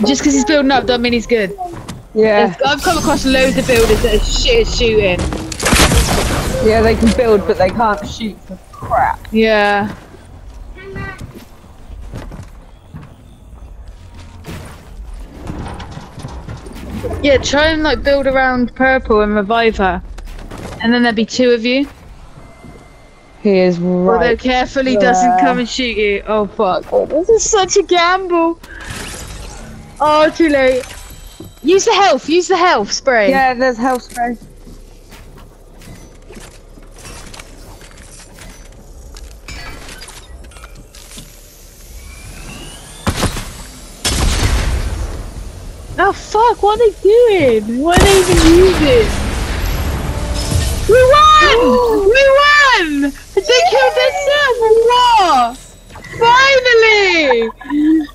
Just because he's building up, don't mean he's good. Yeah, I've come across loads of builders that are shit at shooting. yeah, they can build, but they can't shoot for crap. Yeah. Yeah, try and like build around purple and revive her. And then there'd be two of you. He is right. Although carefully doesn't come and shoot you. Oh fuck. Oh, this is such a gamble. Oh, too late. Use the health, use the health spray. Yeah, there's health spray. Oh fuck, what are they doing? What are they even using? We won! we won! They killed themselves! What? Finally!